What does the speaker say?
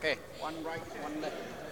Okay, one right, one left.